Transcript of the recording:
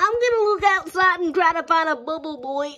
I'm gonna look outside and try to find a bubble boy.